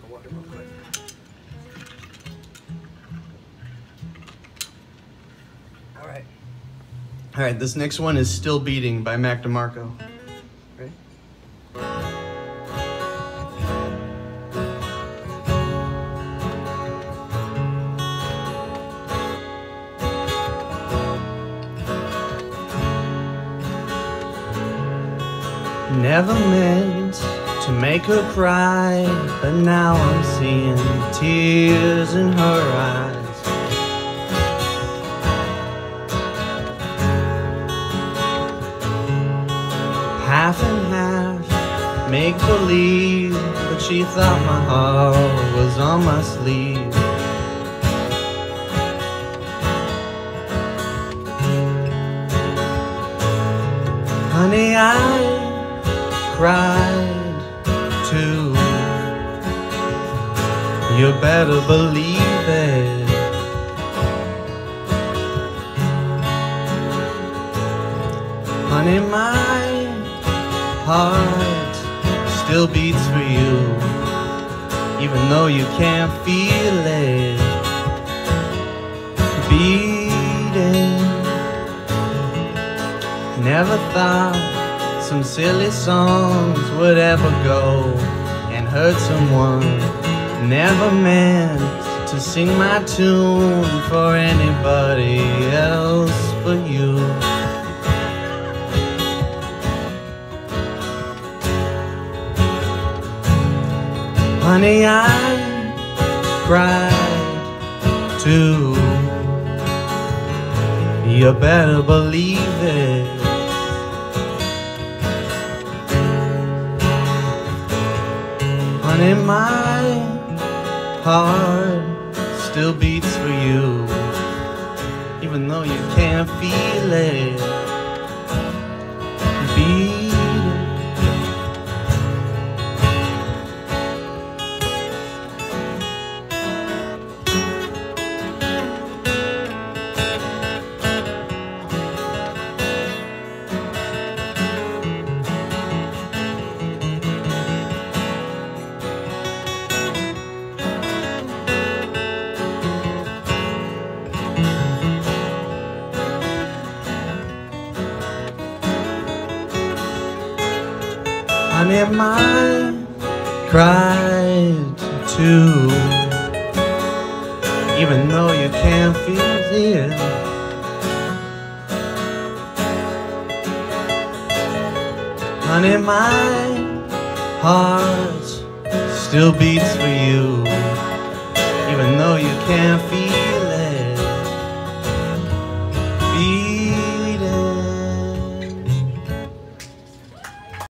drink of water real quick. All right. All right, this next one is Still Beating by Mac DeMarco. Never meant to make her cry, but now I'm seeing tears in her eyes. half and half, make believe, but she thought my heart was on my sleeve. Honey, I cried too. You better believe it. Honey, my heart still beats for you, even though you can't feel it beating. Never thought some silly songs would ever go and hurt someone. Never meant to sing my tune for anybody else but you. Honey, I cried too. You better believe it. Honey, my heart still beats for you, even though you can't feel it. Honey, mine cried too. Even though you can't feel it. Honey, my heart still beats for you. Even though you can't feel